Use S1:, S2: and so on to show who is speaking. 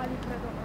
S1: ali credo